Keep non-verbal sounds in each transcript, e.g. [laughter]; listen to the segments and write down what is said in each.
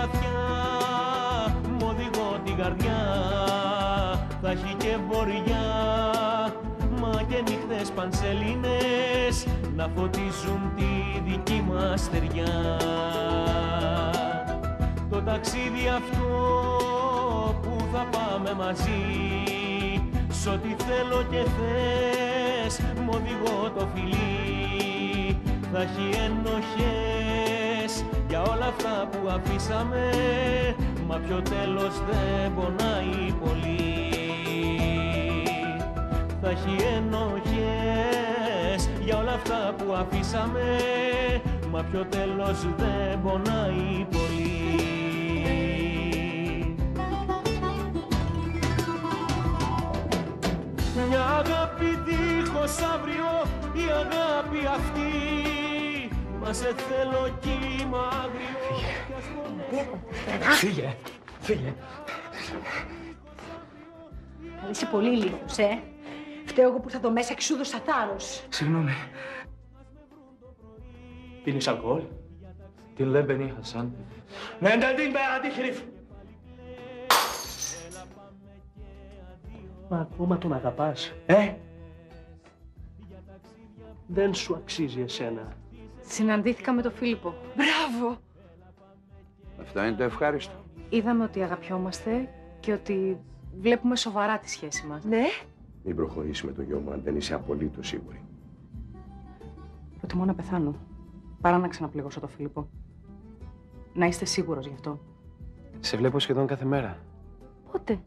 βαθιά μ' οδηγώ την καρδιά. Θα έχει και βορειά μα και νύχτες πανσελίνες να φωτίζουν τη δική μας στεριά. Το ταξίδι αυτό που θα πάμε μαζί Σ' ό,τι θέλω και θες μ' οδηγώ το φιλί. Θα έχει ενοχές για όλα αυτά που αφήσαμε Μα πιο τέλος δεν πονάει πολύ. Θα έχει ενοχές για όλα αυτά που αφήσαμε Μα πιο τέλος δεν πονάει πολύ. Μια αγάπη δίχως αύριο η αγάπη αυτή Μα σε θέλω κύμα άγριο Φύγε, φύγε. Αλλά είσαι πολύ λίγος, ε. Φταίω εγώ που ήρθα εδώ μέσα και σου έδωσα θάρρος. Συγγνώμη. Πίνεις αλκοόλ; Τι λέμπενη, Χασάν. Ναι, ναι, την πέρα, τι χρήφ. Μα ακόμα τον αγαπάς, ε. Δεν σου αξίζει εσένα. Συναντήθηκα με τον Φίλιππο. Μπράβο! Αυτό είναι το ευχάριστο. Είδαμε ότι αγαπιόμαστε και ότι βλέπουμε σοβαρά τη σχέση μας. Ναι. Μην προχωρήσεις με το γιο μου αν δεν είσαι απολύτως σίγουρη. Προτιμώ να πεθάνω παρά να ξαναπληγώσω τον Φίλιππο. Να είστε σίγουρος γι' αυτό. Σε βλέπω σχεδόν κάθε μέρα. Πότε;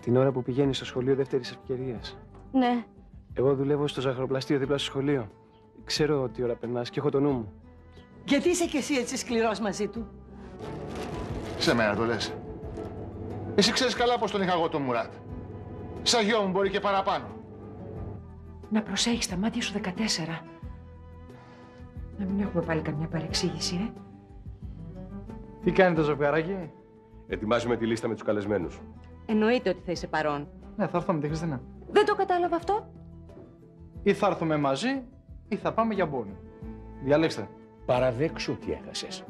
Την ώρα που πηγαίνεις στο σχολείο δεύτερης ευκαιρίας. Ναι. Εγώ δουλεύω στο ζαχαροπλαστείο δίπλα στο σχολείο. Ξέρω τι ώρα περνάς και έχω το νου μου. Γιατί είσαι κι εσύ έτσι σκληρός μαζί του; Σε μένα το λες. Εσύ ξέρεις καλά πως τον είχα εγώ τον Μουράτ. Σαν γιο μου μπορεί και παραπάνω. Να προσέχεις τα μάτια σου 14. Να μην έχουμε πάλι καμιά παρεξήγηση, ε. Τι κάνει το ζευγαράκι; Ετοιμάζουμε τη λίστα με τους καλεσμένους. Εννοείται ότι θα είσαι παρόν. Ναι, θα έρθω με τη Χριστίνα. Δεν το κατάλαβα αυτό. Ή θα έρθουμε μαζί ή θα πάμε για μπόνι. Διαλέξτε. Παραδέξου τι έχασες.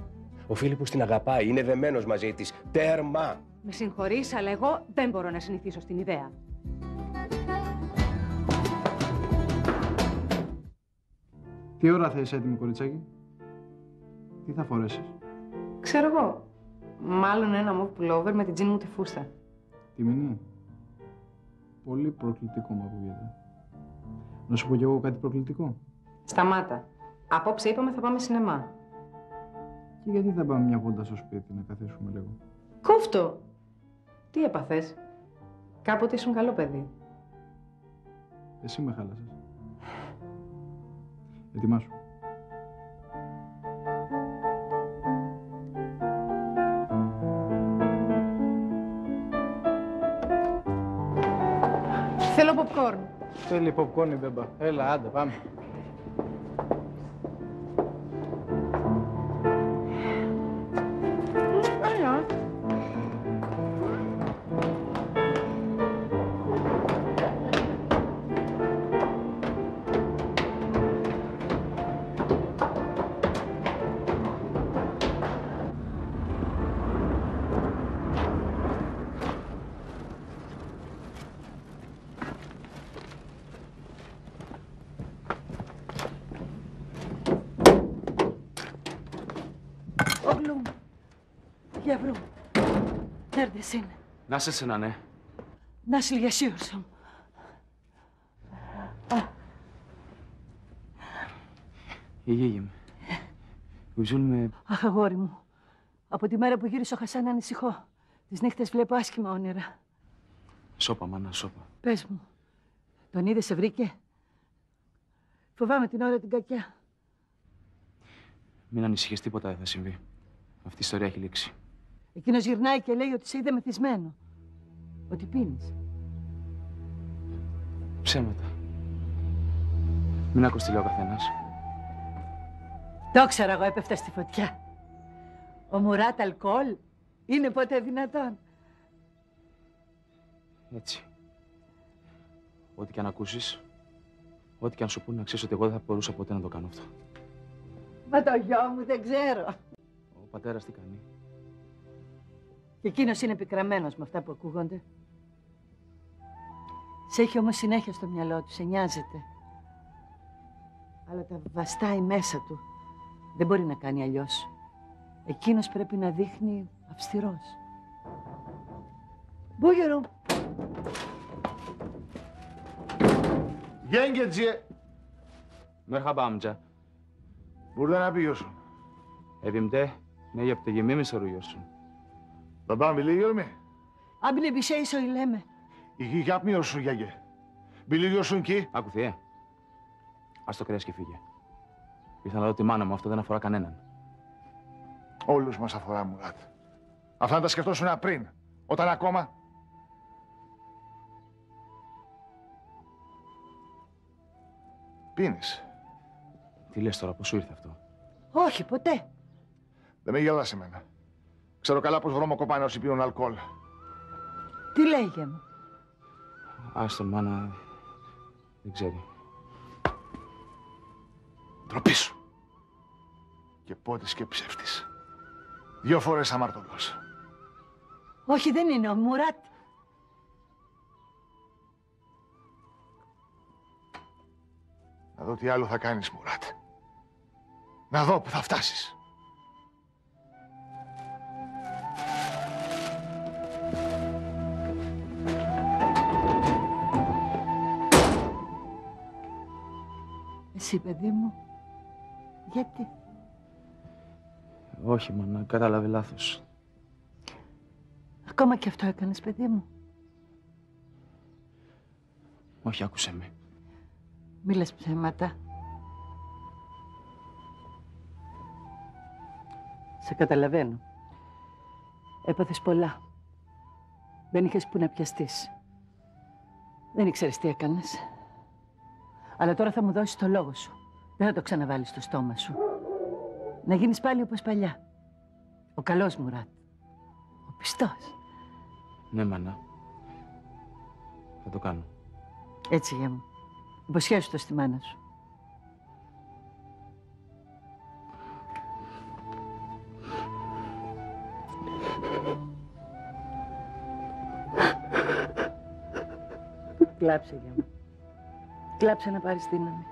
Ο Φίλιππος την αγαπάει, είναι δεμένος μαζί της. Τέρμα! Με συγχωρείς, αλλά εγώ δεν μπορώ να συνηθίσω στην ιδέα. Τι ώρα θα είσαι έτοιμη, κοριτσάκι; Τι θα φορέσεις; Ξέρω εγώ. Μάλλον ένα μοβ pullover με την τζιν μου τη φούστα. Τη μηνύ. Πολύ προκλητικό μου ακούγεται. Να σου πω κι εγώ κάτι προκλητικό. Σταμάτα. Απόψε είπαμε θα πάμε σινεμά. Και γιατί θα πάμε μια βόλτα στο σπίτι να καθίσουμε λίγο; Κόφτο! Τι έπαθες; Κάποτε ήσουν καλό παιδί. Εσύ με χάλασες. Ετοιμάσου. Θέλω popcorn. Θέλει popcorn η μπέμπα. Έλα, άντε, πάμε. Neredesin? Nasılsın anne? Nasıl yaşıyorsun? İyiyim. Üzülme. Αχ, αγόρι μου. Από τη μέρα που γύρισε ο Χασάν ανησυχώ. Τις νύχτες βλέπω άσχημα όνειρα. Σώπα, μάνα, σώπα. Πες μου, τον είδες σε βρήκε; Φοβάμαι την ώρα την κακιά. Μην ανησυχείς, τίποτα δεν θα συμβεί. Αυτή η ιστορία έχει λήξει. Εκείνος γυρνάει και λέει ότι σε είδε μεθυσμένο. Ότι πίνεις. Ψέματα. Μην ακούς τι λέει ο καθένας. Το ήξερα εγώ, έπεφτα στη φωτιά. Ο Μουράτ αλκοόλ είναι ποτέ δυνατόν. Έτσι. Ό,τι και αν ακούσεις, Ό,τι και αν σου πούνε, να ξέρεις ότι εγώ δεν θα μπορούσα ποτέ να το κάνω αυτό. Μα το γιο μου δεν ξέρω. Ο πατέρας τι κάνει; Και εκείνος είναι πικραμένος με αυτά που ακούγονται. Σε έχει όμως συνέχεια στο μυαλό του, σε νοιάζεται. Αλλά τα βαστάει μέσα του. Δεν μπορεί να κάνει αλλιώς. Εκείνος πρέπει να δείχνει αυστηρός. Μπούγερου, Γέγγετζιε. Merhaba amca. Burada ne yapıyorsun? Evimde ne yaptığımı mı soruyorsun? Babam biliyor mu? άμπινε bir şey söyleme. İyi yapmıyorsun yenge. Biliyorsun ki Άκου, Θεέ. Ας το κρέας και φύγε. Ήρθα να δω τη μάνα μου, αυτό δεν αφορά κανέναν. όλους μας αφορά, Μουράτ. Αυτά να τα σκεφτόσουν πριν, όταν ακόμα... Πίνεις. Τι λες τώρα, πώς σου ήρθε αυτό; Όχι, ποτέ. Δεν με γελάς εμένα. Ξέρω καλά πως βρωμοκοπάνε όσοι πίνουν αλκοόλ. Τι λέγε μου. Άστον, μάνα, δεν ξέρει. Ντροπή σου. Και πότε και ψεύτης. Δύο φορές αμαρτωλός. Όχι, δεν είναι ο Μουράτ. Να δω τι άλλο θα κάνεις, Μουράτ. Να δω που θα φτάσεις. Εσύ, παιδί μου. Γιατί; Όχι, μάνα, κατάλαβε λάθος. Ακόμα και αυτό έκανες, παιδί μου. Όχι, άκουσε με. Μη λες ψέματα. Σε καταλαβαίνω. Έπαθες πολλά. Δεν είχες που να πιαστείς. Δεν ήξερες τι έκανες. Αλλά τώρα θα μου δώσεις το λόγο σου. Δεν θα το ξαναβάλεις στο στόμα σου. Να γίνεις πάλι όπως παλιά. Ο καλός Μουράτ. Ο πιστός. Ναι, μάνα. Θα το κάνω. Έτσι, γεια μου. Υποσχέσου το στη μάνα σου. Κλάψε, γεια μου. Κλάψε να πάρεις δύναμη.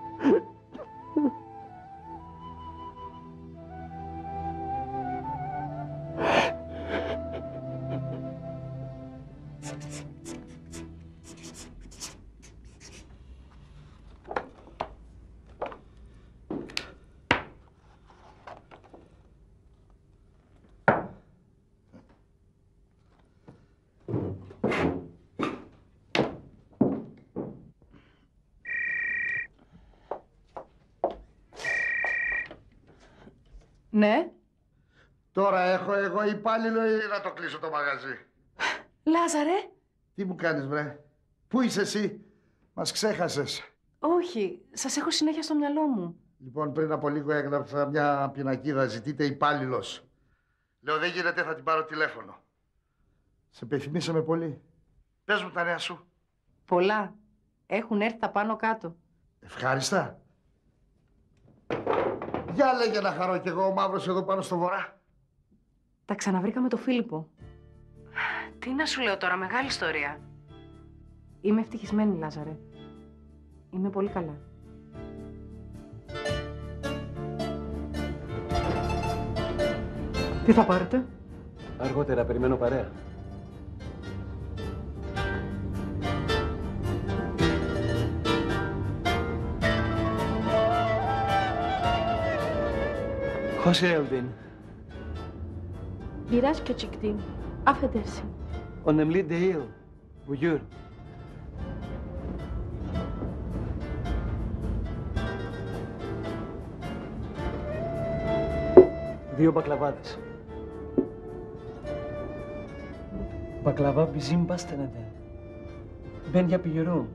Ναι. Τώρα έχω εγώ υπάλληλο ή να το κλείσω το μαγαζί; Λάζαρε. Τι μου κάνεις, βρε; Πού είσαι εσύ; Μας ξέχασες. Όχι, σας έχω συνέχεια στο μυαλό μου. Λοιπόν, πριν από λίγο έγραψα μια πινακίδα. Ζητείτε υπάλληλος. Λέω, δεν γίνεται, θα την πάρω τηλέφωνο. Σε πεθυμίσαμε πολύ. Πες μου τα νέα σου. Πολλά. Έχουν έρθει τα πάνω κάτω. Ευχάριστα. Για λέγε να χαρώ κι εγώ ο μαύρος εδώ πάνω στο βορρά. Τα ξαναβρήκαμε το Φίλιππο. Τι να σου λέω τώρα, μεγάλη ιστορία. Είμαι ευτυχισμένη, Λάζαρε. Είμαι πολύ καλά. Τι θα πάρετε; Αργότερα περιμένω παρέα. Hoş geldin. Biraz küçüktüm. Affedersin. Önemli değil. Buyur. Δύο μπακλαβάδε. Μπακλαβά μπιζίν μπαστενεδέ. Μπεν για πηγερούν.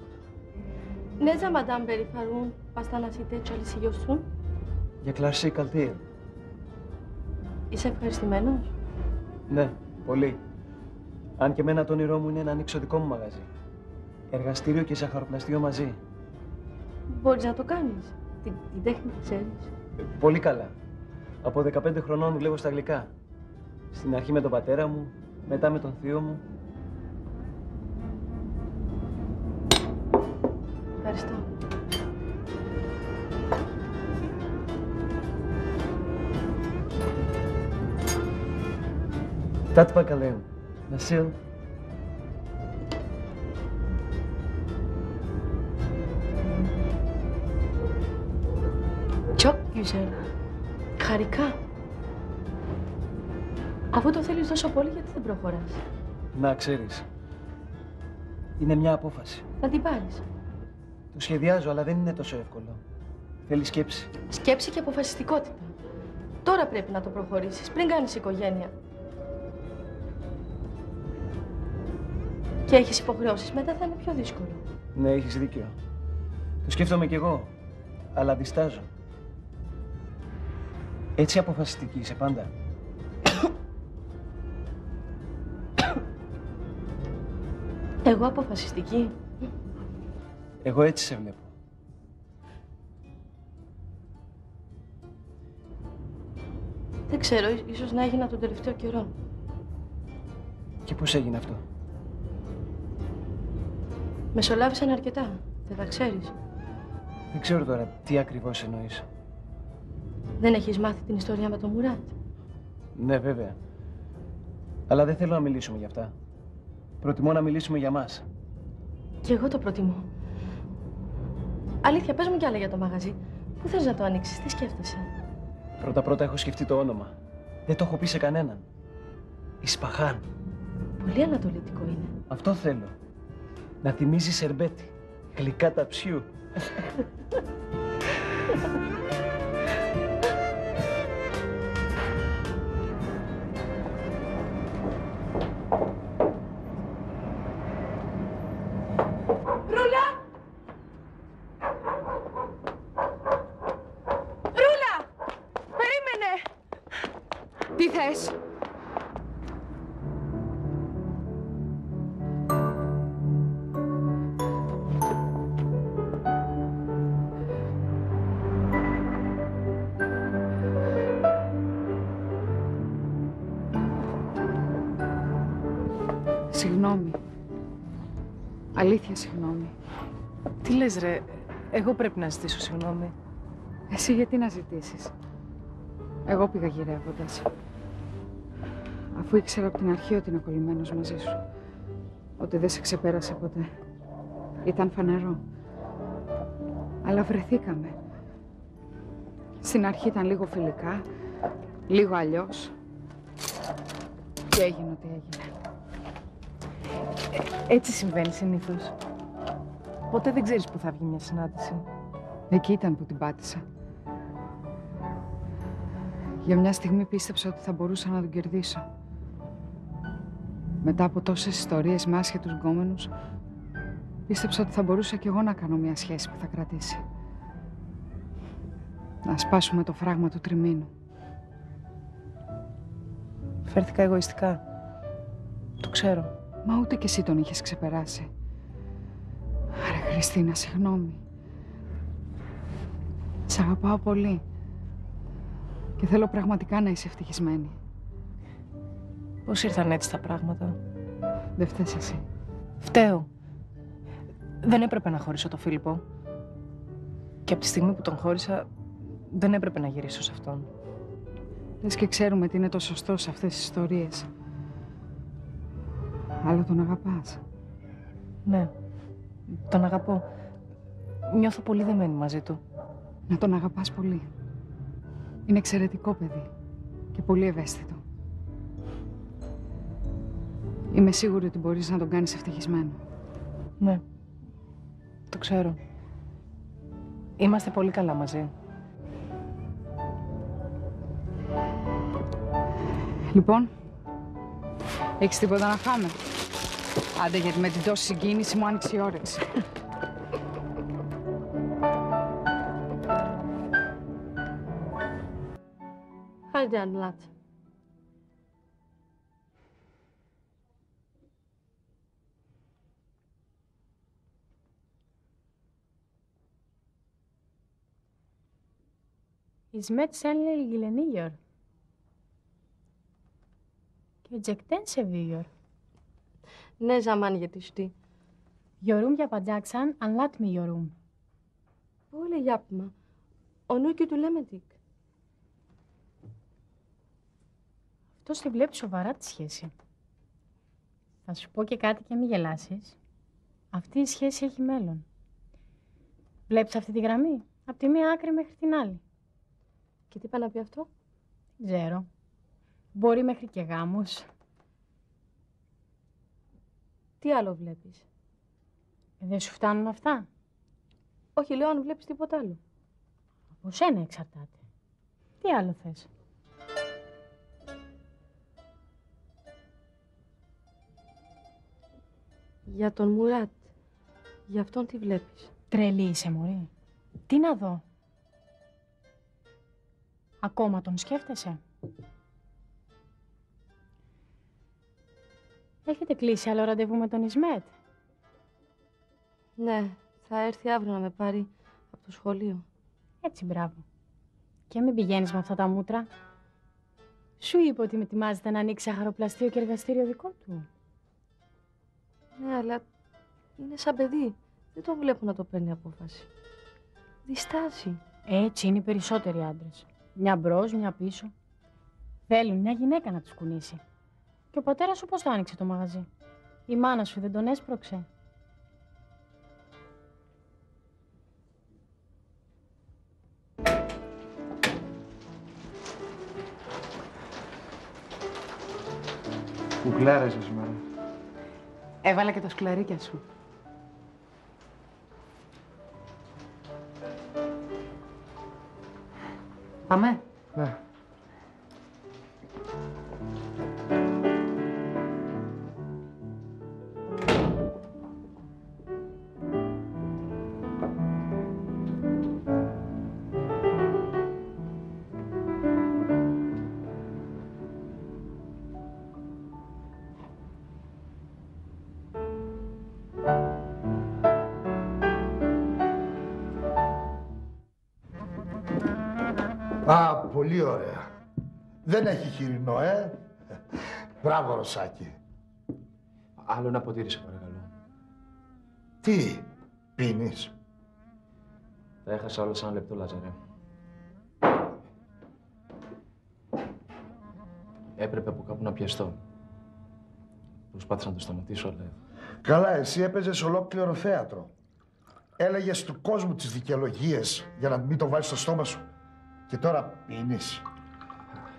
Ναι, ζα μαντάμ περιφαρούν, πας τα να σητέ τσαλισιγιώσουν. Για κλάρσε η καλτία. Είσαι ευχαριστημένος; Ναι, πολύ. Αν και εμένα το όνειρό μου είναι να ανοίξω δικό μου μαγαζί. Εργαστήριο και ζαχαροπλαστείο μαζί. Μπορείς να το κάνεις. Την, την τέχνη τη ξέρεις. Πολύ καλά. Από 15 χρονών δουλεύω στα αγγλικά. Στην αρχή με τον πατέρα μου, μετά με τον θείο μου. Ευχαριστώ. Tatlı bakalım. Nasıl? Çok güzel. Χαρικά. Αφού το θέλεις τόσο πολύ, γιατί δεν προχωράς; Να ξέρεις. Είναι μια απόφαση. Να την πάρεις. Το σχεδιάζω, αλλά δεν είναι τόσο εύκολο. Θέλεις σκέψη; Σκέψη και αποφασιστικότητα. Τώρα πρέπει να το προχωρήσεις, πριν κάνεις οικογένεια. Και έχεις υποχρεώσεις, μετά θα είναι πιο δύσκολο. Ναι, έχεις δίκιο. Το σκέφτομαι κι εγώ. Αλλά διστάζω. Έτσι αποφασιστική είσαι πάντα. Εγώ αποφασιστική. Εγώ έτσι σε βλέπω. Δεν ξέρω, ί- ίσως να έγινα τον τελευταίο καιρό. Και πώς έγινε αυτό; Μεσολάβησαν αρκετά, δεν τα ξέρεις. Δεν ξέρω τώρα τι ακριβώς εννοείς. Δεν έχεις μάθει την ιστορία με τον Μουράτ; Ναι, βέβαια. Αλλά δεν θέλω να μιλήσουμε για αυτά. Προτιμώ να μιλήσουμε για μας. Και εγώ το προτιμώ. Αλήθεια, πες μου κι άλλα για το μαγαζί. Πού θες να το ανοίξεις, τι σκέφτεσαι; Πρώτα-πρώτα έχω σκεφτεί το όνομα. Δεν το έχω πει σε κανέναν. Ισπαχάν. Πολύ ανατολίτικο είναι. Αυτό θέλω. Να θυμίζεις σερμπέτι. Γλυκά ταψιού. [laughs] Αλήθεια συγγνώμη. Τι λες ρε, εγώ πρέπει να ζητήσω συγγνώμη. Εσύ γιατί να ζητήσεις; Εγώ πήγα γυρεύοντας. Αφού ήξερα από την αρχή ότι είναι κολλημένος μαζί σου. Ότι δεν σε ξεπέρασε ποτέ. Ήταν φανερό. Αλλά βρεθήκαμε. Στην αρχή ήταν λίγο φιλικά, λίγο αλλιώς. Και έγινε ό,τι έγινε. Έτσι συμβαίνει συνήθως. Ποτέ δεν ξέρεις που θα βγει μια συνάντηση. Εκεί ήταν που την πάτησα. Για μια στιγμή πίστεψα ότι θα μπορούσα να τον κερδίσω. Μετά από τόσες ιστορίες με άσχετους γκόμενους, πίστεψα ότι θα μπορούσα κι εγώ να κάνω μια σχέση που θα κρατήσει. Να σπάσουμε το φράγμα του τριμήνου. Φέρθηκα εγωιστικά. Το ξέρω. Μα ούτε κι εσύ τον είχες ξεπεράσει. Άρα, Χριστίνα, συγγνώμη. Σ' αγαπάω πολύ. Και θέλω πραγματικά να είσαι ευτυχισμένη. Πώς ήρθαν έτσι τα πράγματα; Δεν φταίς εσύ. Φταίω. Δεν έπρεπε να χωρίσω το Φίλιππο. Και από τη στιγμή που τον χώρισα, δεν έπρεπε να γυρίσω σε αυτόν. Λες και ξέρουμε τι είναι το σωστό σε αυτές τις ιστορίες. Αλλά τον αγαπάς. Ναι, τον αγαπώ. Νιώθω πολύ δεμένη μαζί του. Να τον αγαπάς πολύ. Είναι εξαιρετικό παιδί και πολύ ευαίσθητο. Είμαι σίγουρη ότι μπορείς να τον κάνεις ευτυχισμένο. Ναι, το ξέρω. Είμαστε πολύ καλά μαζί. Λοιπόν, έχεις τίποτα να φάμε; Άντε, γιατί με την τόση συγκίνηση μου άνοιξε η όρεξη. Hadi anlat. Hizmet seninle ilgileniyor. Gerçekten seviyor. Ne zaman yetişti? Yorum yapacaksan anlatmıyorum. Böyle yapma. Onu kötülemedik. Αυτό τη βλέπει σοβαρά τη σχέση. Θα σου πω και κάτι και μη γελάσεις. Αυτή η σχέση έχει μέλλον. Βλέπεις αυτή τη γραμμή, από τη μία άκρη μέχρι την άλλη. Και τι πάει να πει αυτό; Δεν ξέρω. Μπορεί μέχρι και γάμος. Τι άλλο βλέπεις; Δεν σου φτάνουν αυτά; Όχι, λέω αν βλέπεις τίποτα άλλο. Από σένα εξαρτάται. Τι άλλο θες; Για τον Μουράτ. Για αυτόν τι βλέπεις. Τρελή είσαι, μωρή. Τι να δω; Ακόμα τον σκέφτεσαι; Έχετε κλείσει άλλο ραντεβού με τον Ισμέτ; Ναι, θα έρθει αύριο να με πάρει από το σχολείο. Έτσι, μπράβο. Και μην πηγαίνεις με αυτά τα μούτρα. Σου είπε ότι με ετοιμάζεται να ανοίξει αχαροπλαστείο και εργαστήριο δικό του. Ναι, αλλά είναι σαν παιδί. Δεν τον βλέπω να το παίρνει απόφαση. Διστάζει. Έτσι είναι οι περισσότεροι άντρες. Μια μπρος, μια πίσω. Θέλουν μια γυναίκα να τους κουνήσει. Και ο πατέρας σου πώς το άνοιξε το μαγαζί; Η μάνα σου δεν τον έσπρωξε; Κουκλάρα είσαι σήμερα. Έβαλα και τα σκουλαρίκια σου. Πάμε. Ναι. Πολύ ωραία. Δεν έχει χοιρινό, ε. Μπράβο, Ρωσάκη. Άλλο ένα ποτήρι, σε παρακαλώ. Τι πίνεις; Τα έχασα όλα σε ένα λεπτό, Λάζαρε. Έπρεπε από κάπου να πιαστώ. Προσπάθησα να το σταματήσω, αλλά Καλά, εσύ έπαιζες ολόκληρο θέατρο. Έλεγες του κόσμου τις δικαιολογίες για να μην το βάλεις στο στόμα σου. Και τώρα πίνεις.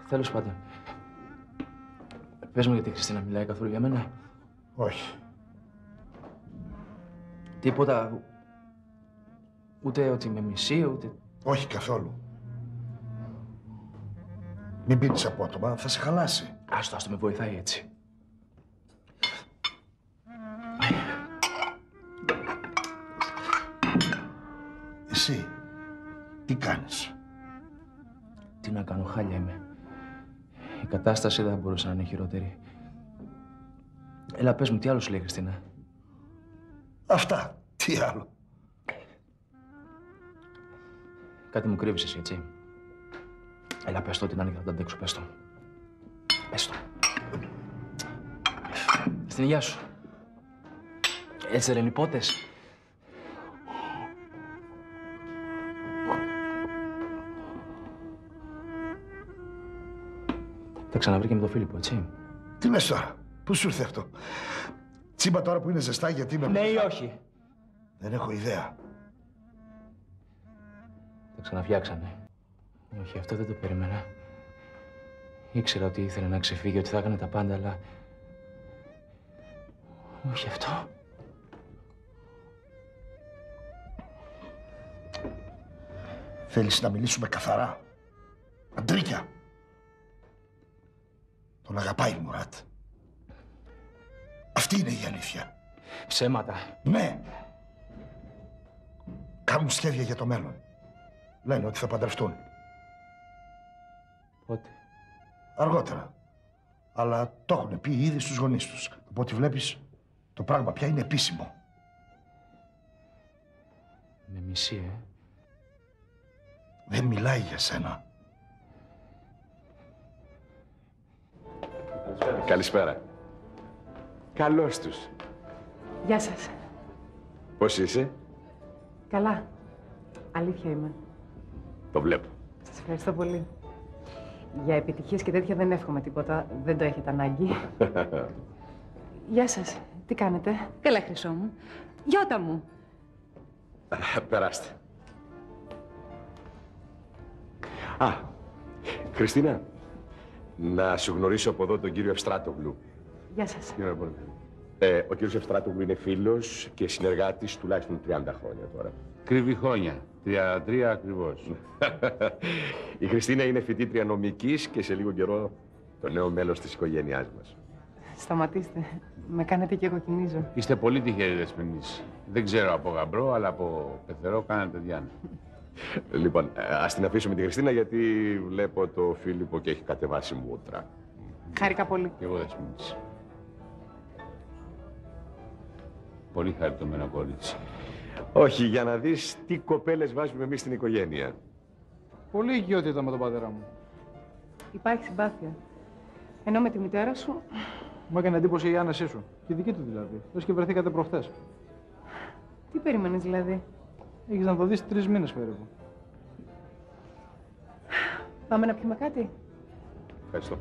Τέλος πάντων. Πες μου γιατί η Χριστίνα μιλάει καθόλου για μένα. Όχι. Τίποτα. Ούτε ότι με μισεί, ούτε... Όχι καθόλου. Μην πίνεις απότομα, θα σε χαλάσει. Άστο, άστο, με βοηθάει έτσι. Εσύ, τι κάνεις; Τι να κάνω, χάλια είμαι. Η κατάσταση δεν θα μπορούσε να είναι χειρότερη. Έλα, πες μου, τι άλλο σου λέει η Χριστίνα; Αυτά. Τι άλλο; Κάτι μου κρύβεις εσύ, έτσι; Έλα, πες το ότι να είναι και θα το αντέξω, πες το. Πες το. Στην υγεία σου. Έτσι δεν είναι οι πότες. Ξαναβρήκε με τον Φίλιππο, έτσι. Τι λες τώρα. Πού σου ήρθε αυτό; Τσίμπα τώρα που είναι ζεστά γιατί με... Ναι ή όχι; Δεν έχω ιδέα. Τα ξαναφτιάξανε. Όχι, αυτό δεν το περίμενα. Ήξερα ότι ήθελε να ξεφύγει, ότι θα έκανε τα πάντα, αλλά... Όχι αυτό. Θέλεις να μιλήσουμε καθαρά; Αντρίκια. Τον αγαπάει η Μουράτ. Αυτή είναι η αλήθεια. Ψέματα. Ναι. Κάνουν σχέδια για το μέλλον. Λένε ότι θα παντρευτούν. Πότε; Αργότερα. Αλλά το έχουν πει ήδη στους γονείς τους. Από ό,τι βλέπεις, το πράγμα πια είναι επίσημο. Με μισή, ε. Δεν μιλάει για σένα. Καλησπέρα. Καλώς τους. Γεια σας. Πώς είσαι; Καλά. Αλήθεια είμαι. Το βλέπω. Σας ευχαριστώ πολύ. Για επιτυχίες και τέτοια δεν εύχομαι τίποτα. Δεν το έχετε ανάγκη. [laughs] Γεια σας. Τι κάνετε; Καλά, χρυσό μου. Γιώτα μου. Περάστε. Α, Χριστίνα, να σου γνωρίσω από εδώ τον κύριο Ευστράτογλου. Γεια σας. Ε, ο κύριος Ευστράτογλου είναι φίλος και συνεργάτης τουλάχιστον 30 χρόνια τώρα. Κρύβει χρόνια. 33 ακριβώς. Η Χριστίνα είναι φοιτήτρια νομικής και σε λίγο καιρό το νέο μέλος της οικογένειάς μας. Σταματήστε. Με κάνετε και εγώ κινίζω. Είστε πολύ τυχεροί δεσποινείς. Δεν ξέρω από γαμπρό, αλλά από πεθερό κάνατε Διάννα. Λοιπόν, ε, ας την αφήσουμε τη Χριστίνα γιατί βλέπω το Φίλιππο και έχει κατεβάσει μούτρα. Χάρηκα πολύ. Και εγώ δεσποινής. Πολύ χαριτωμένο κορίτσι. Όχι, για να δεις τι κοπέλες βάζουμε εμείς στην οικογένεια. Πολύ οικειότητα με τον πατέρα μου. Υπάρχει συμπάθεια. Ενώ με τη μητέρα σου, Μου έκανε εντύπωση η άνεσή σου. Και η δική του δηλαδή. Λες και βρεθήκατε προχθές. τι περίμενες δηλαδή; Έχεις να το δεις τρεις μήνες περίπου. Πάμε να πιούμε κάτι. Ευχαριστώ.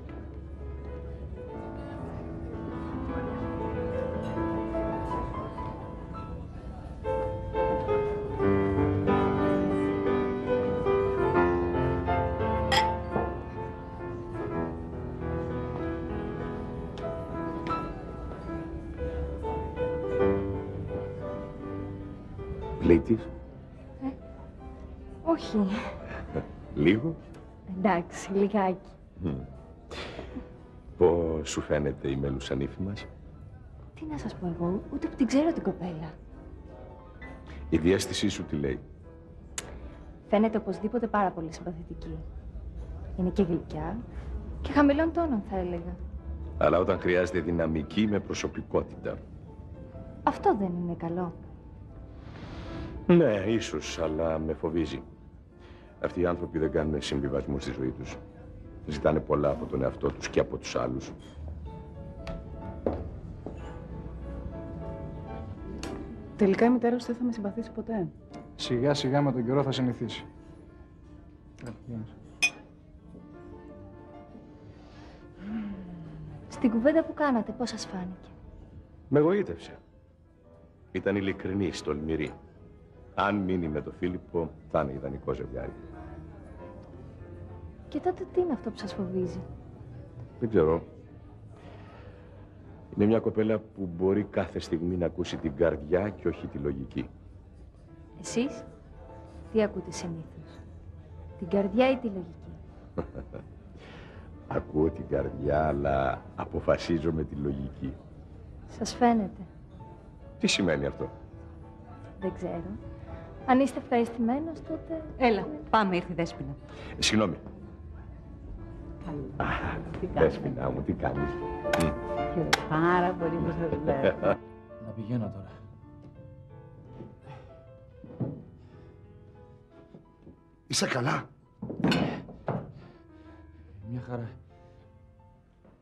Όχι. λίγο. Εντάξει, λιγάκι. Μμ. Πώς σου φαίνεται η μέλουσα νύφη μας; Τι να σας πω εγώ, ούτε που την ξέρω την κοπέλα. Η διέστησή σου τι λέει; Φαίνεται οπωσδήποτε πάρα πολύ συμπαθητική. Είναι και γλυκιά και χαμηλών τόνων θα έλεγα. Αλλά όταν χρειάζεται δυναμική με προσωπικότητα. Αυτό δεν είναι καλό. Ναι, ίσως, αλλά με φοβίζει. Αυτοί οι άνθρωποι δεν κάνουν συμβιβασμού στη ζωή τους. Ζητάνε πολλά από τον εαυτό τους και από τους άλλους. Τελικά η μητέρα σου δεν θα με συμπαθήσει ποτέ. Σιγά σιγά με τον καιρό θα συνηθίσει. Ε, γεια σας. Στην κουβέντα που κάνατε, πώς σας φάνηκε; Με εγωίτευσε. Ήταν ειλικρινή, τολμηρή. Αν μείνει με τον Φίλιππο, θα είναι ιδανικό ζευγάρι. Και τότε τι είναι αυτό που σας φοβίζει. Δεν ξέρω. Είναι μια κοπέλα που μπορεί κάθε στιγμή να ακούσει την καρδιά και όχι τη λογική. Εσείς, τι ακούτε συνήθως; Την καρδιά ή τη λογική; [laughs] Ακούω την καρδιά, αλλά αποφασίζω με τη λογική. Σας φαίνεται; Τι σημαίνει αυτό; Δεν ξέρω. Αν είστε ευχαριστημένος, τότε... Έλα, πάμε, ήρθε η Δέσποινα. Ε, συγγνώμη. Δέσποινα μου, τι κάνεις; Μμ. Πάρα πολύ που σε βλέπω. Να πηγαίνω τώρα. Είσαι καλά; Μια χαρά.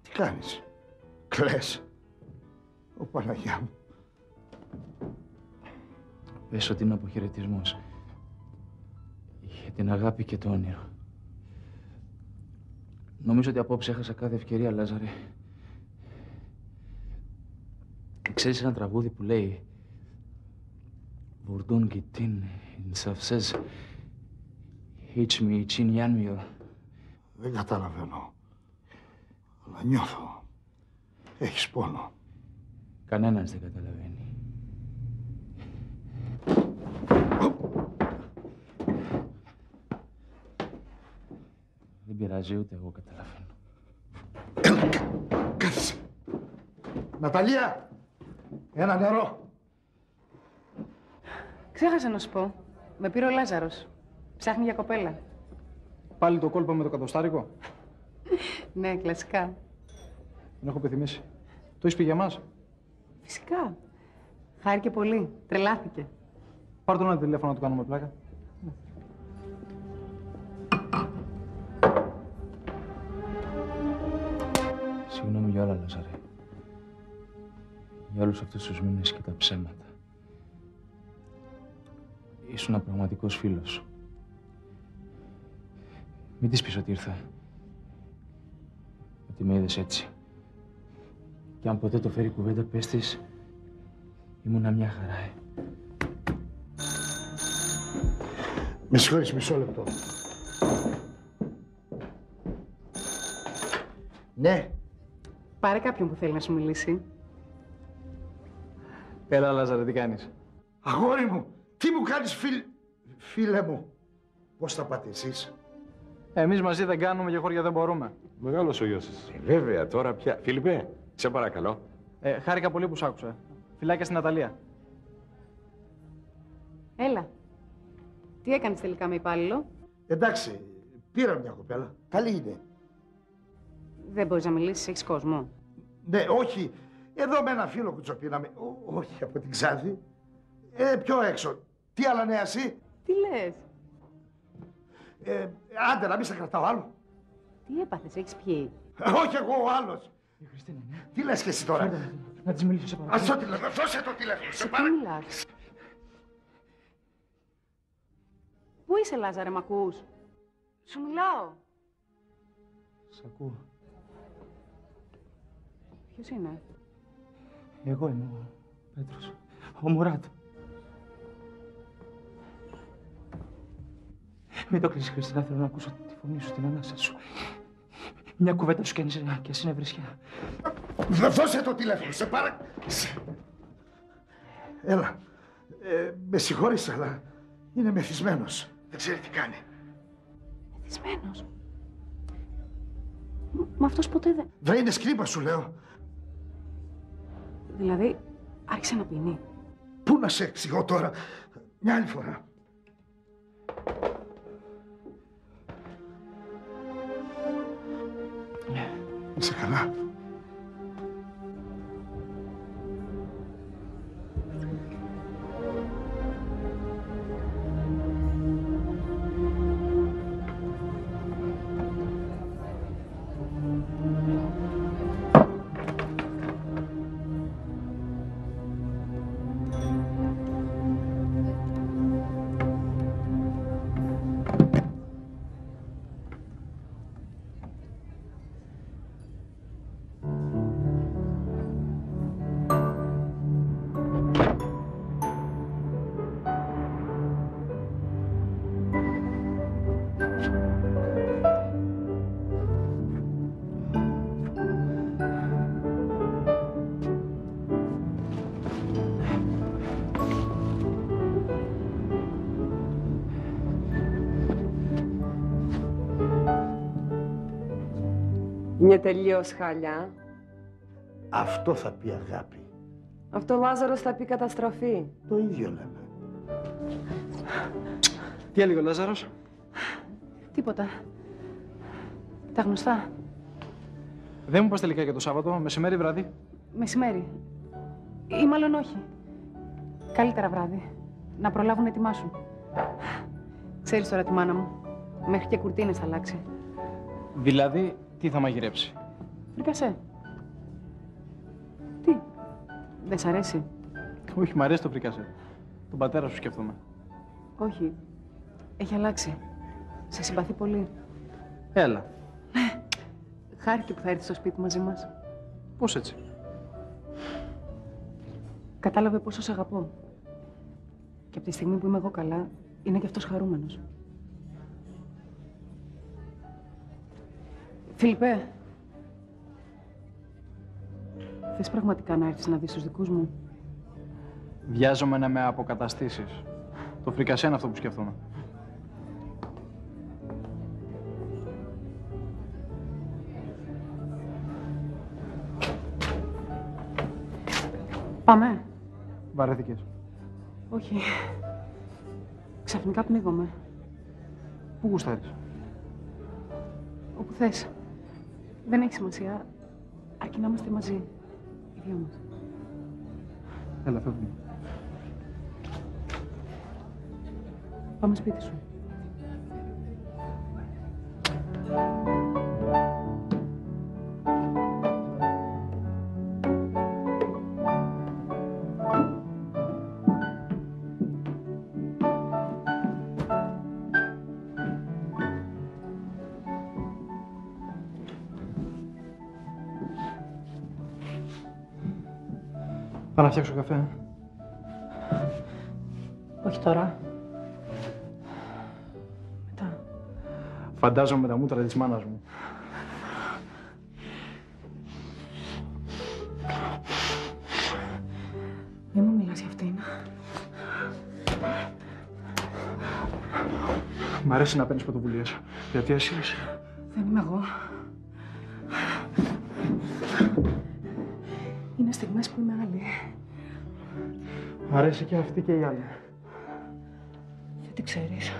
Τι κάνεις; Κλαις. Ο Παναγιά μου. Πες ότι είναι αποχαιρετισμός. Για την αγάπη και το όνειρο. Νομίζω ότι απόψε έχασα κάθε ευκαιρία, Λάζαρε. Ξέρεις ένα τραγούδι που λέει Βουρντούν κιτίν, ινσαυσές, Χίτσμι, τσιν Δεν καταλαβαίνω. Αλλά νιώθω. Έχεις πόνο. Κανένας δεν καταλαβαίνει. Δεν πειράζει, ούτε εγώ καταλαβαίνω. Κάθισε. Ναταλία, ένα νερό. Ξέχασα να σου πω. Με πήρε ο Λάζαρος. Ψάχνει για κοπέλα. Πάλι το κόλπο με το κατοστάρικο. Ναι, κλασικά. Δεν έχω πεθυμίσει. Το είσαι πει για μας; Φυσικά. Χάρηκε πολύ. Τρελάθηκε. Πάρ' τον ένα τηλέφωνο να του κάνουμε πλάκα. Συγγνώμη για όλα, Λαζαρέ. Για όλους αυτούς τους μήνες και τα ψέματα. Ήσουν ένα πραγματικός φίλος. Μην της πεις ότι ήρθα. Ότι με είδες έτσι. Και αν ποτέ το φέρει κουβέντα, πες της, ήμουνα μια χαρά, ε. Με συγχωρείς μισό λεπτό. Ναι, Πάρε κάποιον που θέλει να σου μιλήσει. Έλα, Λάζαρε, τι κάνεις; αγόρι μου, τι μου κάνεις φίλ... Φίλε μου, πώς θα πάτε εσείς. Εμείς μαζί δεν κάνουμε και χώρια δεν μπορούμε. Μεγάλος ο γιος σας. Ε, βέβαια, τώρα πια. Φίλιππε, σε παρακαλώ. Ε, χάρηκα πολύ που σ' άκουσα. Φιλάκια στην Ναταλία. Έλα. Τι έκανες τελικά με υπάλληλο; Εντάξει, πήρα μια κοπέλα. Καλή είναι. Δεν μπορείς να μιλήσεις, έχεις κόσμο. Ναι, όχι. Εδώ με ένα φίλο κουτσοπίναμε. Ό, όχι, από την Ξάνθη. Ε, πιο έξω. Τι άλλα νέα εσύ; Τι λες; Ε, άντε, να μην σε κρατάω άλλο. Τι έπαθες, έχεις πιει; Ε, όχι εγώ, ο άλλος. Η Χριστίνα, ναι. Τι λες και εσύ τώρα; Να της μιλήσω, σε παρακαλώ. Ας το τηλέφωνο, δώσε το τηλέφωνο. Σε Σε τι παρακαλώ. μιλάς; Πού είσαι, Λάζαρε, μ' ακούς; Σου μιλάω. Σ' ακούω. Ποιος είναι; Εγώ είμαι ο Πέτρος. Ο Μουράτ. Μην το κλείσεις, Χριστίνα. Θέλω να ακούσω τη φωνή σου, την ανάσα σου. Μια κουβέντα σου και είναι, και εσύ είναι βρισιά. Δ- Δώσε το τηλέφωνο, σε παρα... Έλα. Ε, με συγχωρείς, αλλά είναι μεθυσμένος. Δεν ξέρει τι κάνει. Μεθυσμένος; Μ- Μα αυτός ποτέ δεν... Δεν είναι σκρίπα, σου λέω. Δηλαδή, άρχισε να πίνει. Πού να σε εξηγώ τώρα; Μια άλλη φορά. Είσαι καλά; Είναι τελείως χαλιά. Αυτό θα πει αγάπη. Αυτό Λάζαρος θα πει καταστροφή. Το ίδιο λέμε. Τι έλεγε ο Λάζαρος; Τίποτα. Τα γνωστά. Δεν μου πας τελικά για το Σάββατο, μεσημέρι βράδυ; Μεσημέρι. Ή μάλλον όχι. Καλύτερα βράδυ. Να προλάβουν να ετοιμάσουν. Ξέρεις τώρα τη μάνα μου. Μέχρι και κουρτίνες θα αλλάξει. Δηλαδή, τι θα μαγειρέψει; Φρικασέ. Τι. Δεν σ' αρέσει; Όχι, μ' αρέσει το φρικασέ. Τον πατέρα σου σκέφτομαι. Όχι. Έχει αλλάξει. Σε συμπαθεί πολύ. Έλα. Χάρηκε που θα έρθεις στο σπίτι μαζί μας. Πώς έτσι; Κατάλαβε πόσο σε αγαπώ. Και από τη στιγμή που είμαι εγώ καλά, είναι και αυτός χαρούμενος. Φιλιππέ, θες πραγματικά να έρθεις να δεις τους δικούς μου; Βιάζομαι να με αποκαταστήσεις. Το φρικασέ είναι αυτό που σκέφτομαι. Πάμε. Βαρέθηκες. Όχι. Ξαφνικά πνίγομαι. Πού γουστάρεις; Όπου θες. Δεν έχει σημασία. Αρκεί να είμαστε μαζί. Οι δυο μας. Έλα, φεύγουμε. Πάμε σπίτι σου. Να φτιάξω καφέ. Όχι τώρα. Φαντάζομαι τα μούτρα της μάνας μου. Μη μου μιλάς για αυτήν. Μ' αρέσει να παίρνεις πρωτοβουλίες. Γιατί εσύ είσαι. Δεν είμαι εγώ. Είναι στιγμές που είμαι άλλη. Μ' αρέσει και αυτή και η άλλη. Δεν την ξέρεις.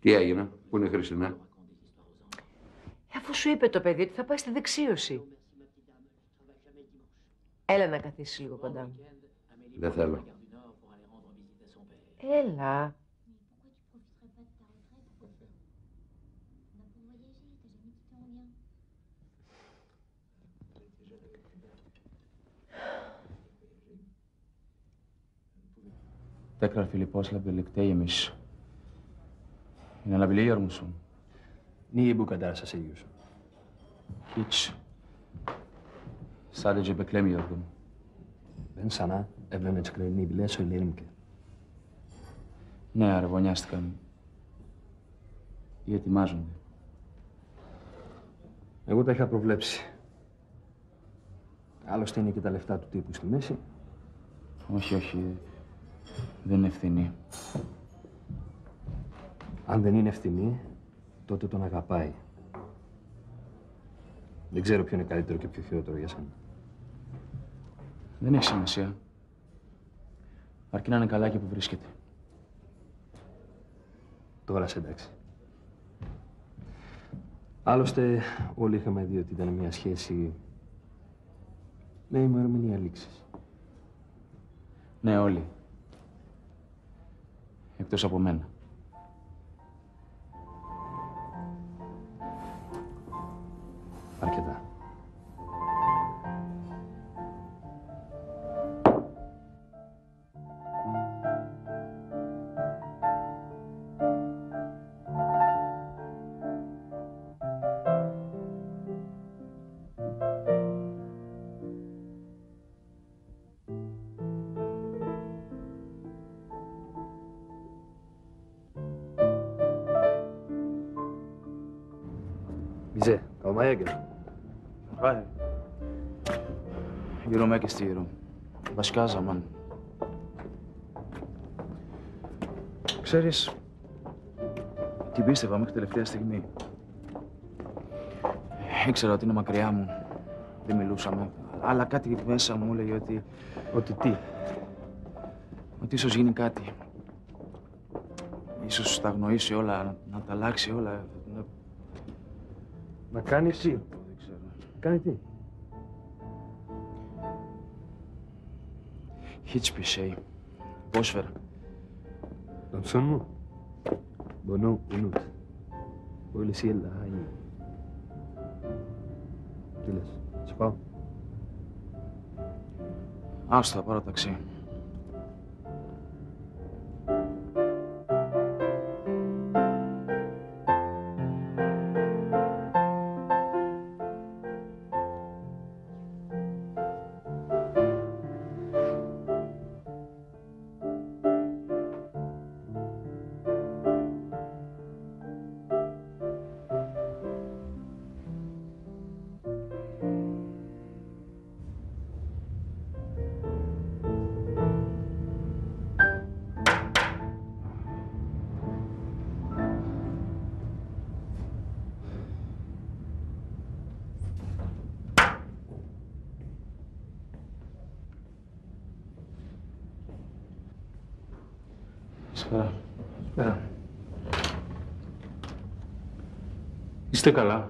Τι έγινε, πού είναι η Χρυσινά; Αφού σου είπε το παιδί ότι θα πάει στη δεξίωση. Έλα να καθίσεις λίγο κοντά μου. Δεν θέλω. Έλα. Δεν έγραφε λοιπόν να. Είναι αλλαβιλή ήρμη σου. Νύε, μου κατέρασε η ίδια σου. Κίτσου. Σάρετζε, παικλέμι, έργο μου. Μπέτσε να έβλεπε τι κρεμμύρε, ή μίλε σου. Ναι, αργωνιάστηκαν. Ή ετοιμάζονται. Εγώ τα είχα προβλέψει. Άλλωστε είναι και τα λεφτά του τύπου στη μέση. Όχι, όχι. Δεν είναι ευθυνή. Αν δεν είναι ευθυνή, τότε τον αγαπάει. Δεν ξέρω ποιο είναι καλύτερο και ποιο χειρότερο για σένα. Δεν έχει σημασία. Αρκεί να είναι καλά και που βρίσκεται. Τώρα σε εντάξει. Άλλωστε, όλοι είχαμε δει ότι ήταν μια σχέση με ημερομηνία λήξης. Ναι, όλοι. Εκτός από μένα. Αρκετά. Bize, kalmaya gel. Πάει. Γύρω και στη γύρω. Βασικά, ζαμάν. Ξέρεις, την πίστευα μέχρι τελευταία στιγμή. Ήξερα ότι είναι μακριά μου. Δεν μιλούσαμε. Αλλά κάτι μέσα μου έλεγε ότι... Ότι τι; Ότι ίσως γίνει κάτι. Ίσως τα αγνοήσει όλα, να, να τα αλλάξει όλα. Να... Να κάνει τι; Δεν ξέρω. Κάνει τι; Hiçbir şey. Boş ver. Donsun mu? Bunu unut. Böylesiyle daha iyi. Τι λες, σε πάω. Άστο, θα πάρω ταξί. Καλησπέρα. Καλησπέρα. Είστε καλά;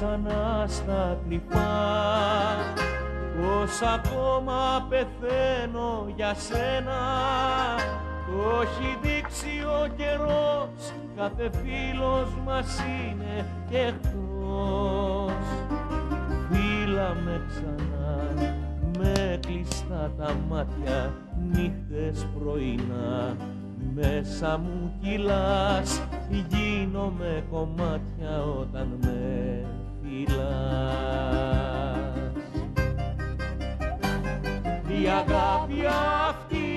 Ξανά στα κρυφά Πως ακόμα πεθαίνω για σένα Το έχει δείξει ο καιρός. Κάθε φίλος μας είναι και εκτός. Φίλα με ξανά με κλειστά τα μάτια νύχτες πρωινά. Μέσα μου κυλάς γίνομαι κομμάτια όταν με φυλάς Η αγάπη αυτή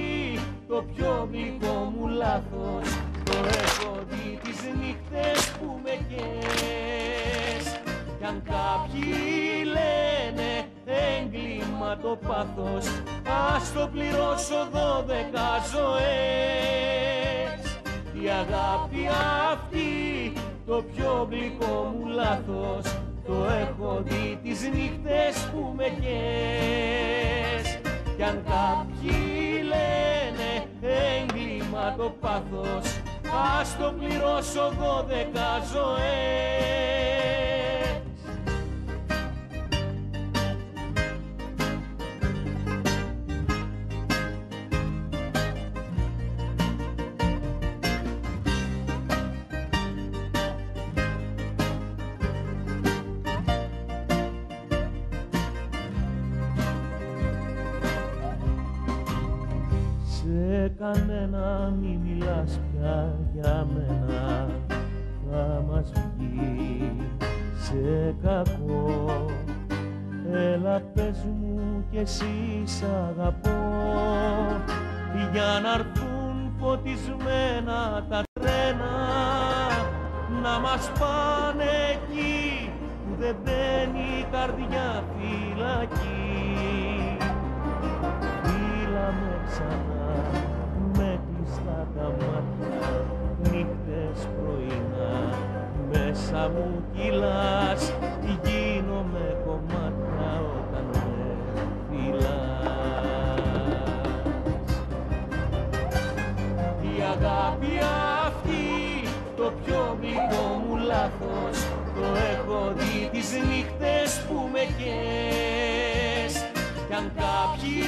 το πιο γλυκό μου λάθος το έχω δει τις νύχτες που με καίες κι αν κάποιοι λένε έγκλημα το πάθος ας το πληρώσω δώδεκα ζωές. Η αγάπη αυτή το πιο γλυκό μου λάθος το έχω δει τις νύχτες που με καίες κι αν κάποιοι λένε έγκλημα το πάθος ας το πληρώσω δώδεκα ζωές κανένα μη μιλάς πια για μένα. Θα μας βγει σε κακό. Έλα πες μου κι εσύ σ' αγαπώ. Για να έρθουν φωτισμένα τα τρένα να μας πάνε εκεί που δεν μπαίνει η καρδιά τα μάτια νύχτες πρωινά. Μέσα μου κυλάς γίνομαι κομμάτια όταν με φυλάς. Η αγάπη αυτή το πιο γλυκό μου λάθος το έχω δει τις νύχτες που με καίες κι αν κάποιοι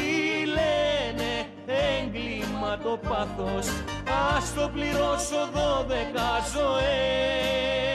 λένε έγκλημα το πάθος στο πληρώσω δώδεκα ζωές.